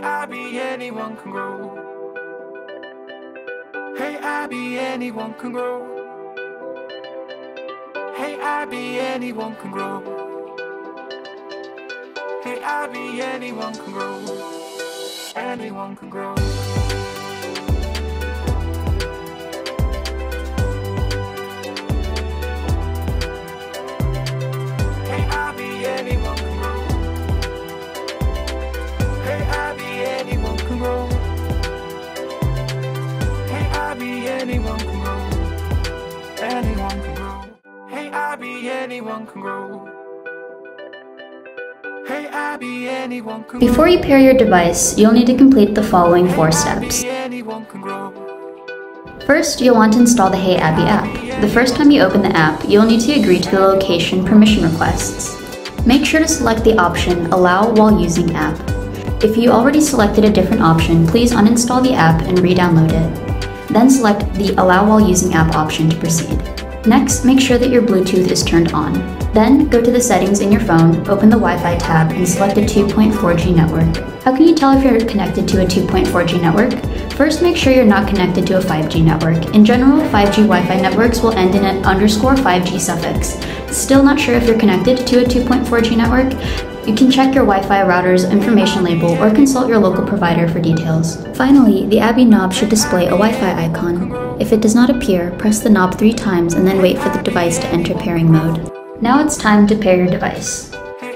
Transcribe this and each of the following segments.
Hey, Abby, anyone can grow. Hey, Abby, anyone can grow. Hey, Abby, anyone can grow. Hey, Abby, anyone can grow. Anyone can grow. Abby, anyone can grow. Anyone can grow. Hey, Abby, anyone can grow. Hey, Abby, anyone can grow. Before you pair your device, you'll need to complete the following four steps. Abby, anyone can grow. First, you'll want to install the Hey Abby app. The first time you open the app, you'll need to agree to the location permission requests. Make sure to select the option Allow while using app. If you already selected a different option, please uninstall the app and re-download it. Then select the Allow while using app option to proceed. Next, make sure that your Bluetooth is turned on. Then, go to the settings in your phone, open the Wi-Fi tab, and select a 2.4G network. How can you tell if you're connected to a 2.4G network? First, make sure you're not connected to a 5G network. In general, 5G Wi-Fi networks will end in an underscore 5G suffix. Still not sure if you're connected to a 2.4G network? You can check your Wi-Fi router's information label or consult your local provider for details. Finally, the Abby knob should display a Wi-Fi icon. If it does not appear, press the knob three times and then wait for the device to enter pairing mode. Now it's time to pair your device. Hey,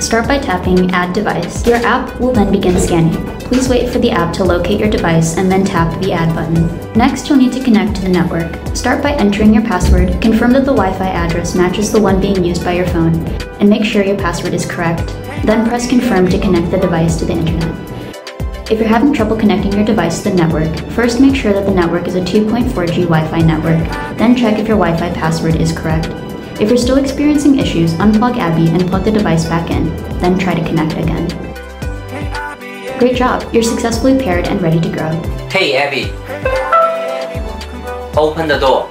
Start by tapping Add Device. Your app will then begin scanning. Please wait for the app to locate your device and then tap the Add button. Next, you'll need to connect to the network. Start by entering your password, confirm that the Wi-Fi address matches the one being used by your phone, and make sure your password is correct. Then press Confirm to connect the device to the internet. If you're having trouble connecting your device to the network, first make sure that the network is a 2.4G Wi-Fi network, then check if your Wi-Fi password is correct. If you're still experiencing issues, unplug Abby and plug the device back in, then try to connect again. Great job, you're successfully paired and ready to grow. Hey Abby, open the door.